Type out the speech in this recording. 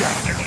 Yeah.